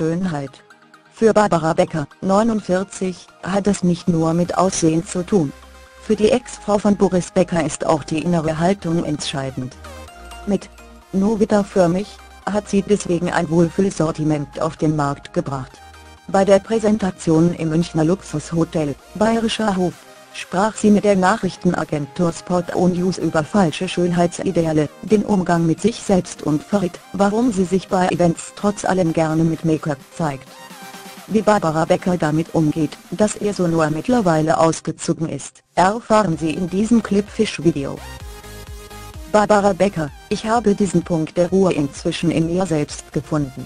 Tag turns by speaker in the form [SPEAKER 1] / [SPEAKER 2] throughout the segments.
[SPEAKER 1] Schönheit. Für Barbara Becker, 49, hat es nicht nur mit Aussehen zu tun. Für die Ex-Frau von Boris Becker ist auch die innere Haltung entscheidend. Mit Novita für mich hat sie deswegen ein Wohlfühlsortiment auf den Markt gebracht. Bei der Präsentation im Münchner Luxushotel, Bayerischer Hof, sprach sie mit der Nachrichtenagentur Sport News über falsche Schönheitsideale, den Umgang mit sich selbst und verriet, warum sie sich bei Events trotz allem gerne mit Make-up zeigt. Wie Barbara Becker damit umgeht, dass ihr so nur mittlerweile ausgezogen ist, erfahren Sie in diesem Clipfish-Video. Barbara Becker, ich habe diesen Punkt der Ruhe inzwischen in mir selbst gefunden.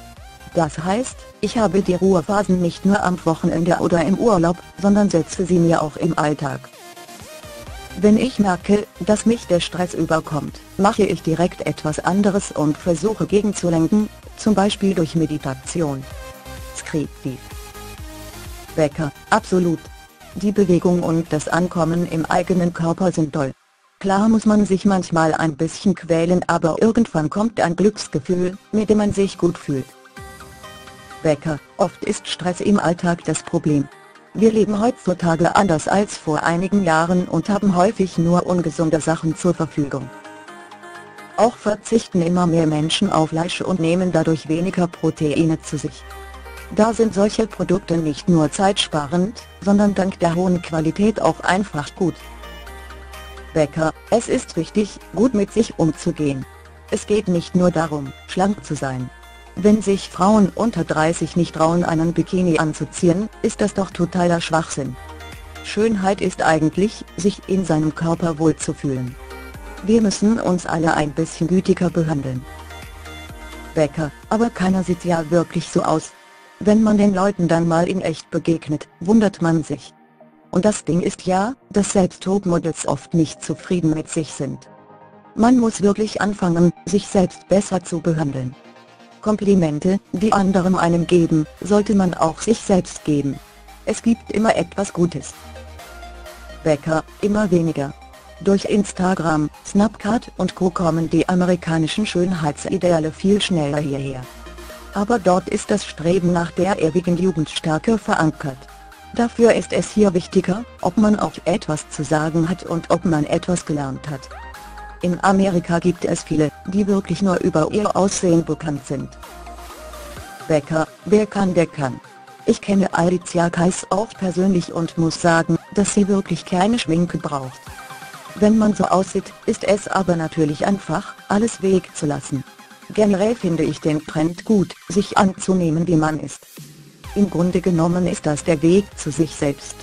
[SPEAKER 1] Das heißt, ich habe die Ruhephasen nicht nur am Wochenende oder im Urlaub, sondern setze sie mir auch im Alltag. Wenn ich merke, dass mich der Stress überkommt, mache ich direkt etwas anderes und versuche gegenzulenken, zum Beispiel durch Meditation. Skriptiv. Becker, absolut. Die Bewegung und das Ankommen im eigenen Körper sind toll. Klar muss man sich manchmal ein bisschen quälen aber irgendwann kommt ein Glücksgefühl, mit dem man sich gut fühlt. Becker, oft ist Stress im Alltag das Problem. Wir leben heutzutage anders als vor einigen Jahren und haben häufig nur ungesunde Sachen zur Verfügung. Auch verzichten immer mehr Menschen auf Fleisch und nehmen dadurch weniger Proteine zu sich. Da sind solche Produkte nicht nur zeitsparend, sondern dank der hohen Qualität auch einfach gut. Becker, es ist wichtig, gut mit sich umzugehen. Es geht nicht nur darum, schlank zu sein, wenn sich Frauen unter 30 nicht trauen einen Bikini anzuziehen, ist das doch totaler Schwachsinn. Schönheit ist eigentlich, sich in seinem Körper wohlzufühlen. Wir müssen uns alle ein bisschen gütiger behandeln. Becker, aber keiner sieht ja wirklich so aus. Wenn man den Leuten dann mal in echt begegnet, wundert man sich. Und das Ding ist ja, dass selbst Topmodels oft nicht zufrieden mit sich sind. Man muss wirklich anfangen, sich selbst besser zu behandeln. Komplimente, die anderen einem geben, sollte man auch sich selbst geben. Es gibt immer etwas Gutes. Becker, immer weniger. Durch Instagram, Snapchat und Co. kommen die amerikanischen Schönheitsideale viel schneller hierher. Aber dort ist das Streben nach der ewigen Jugend stärker verankert. Dafür ist es hier wichtiger, ob man auch etwas zu sagen hat und ob man etwas gelernt hat. In Amerika gibt es viele, die wirklich nur über ihr Aussehen bekannt sind. Becker, wer kann der kann. Ich kenne Alicia Keys auch persönlich und muss sagen, dass sie wirklich keine Schminke braucht. Wenn man so aussieht, ist es aber natürlich einfach, alles wegzulassen. Generell finde ich den Trend gut, sich anzunehmen wie man ist. Im Grunde genommen ist das der Weg zu sich selbst.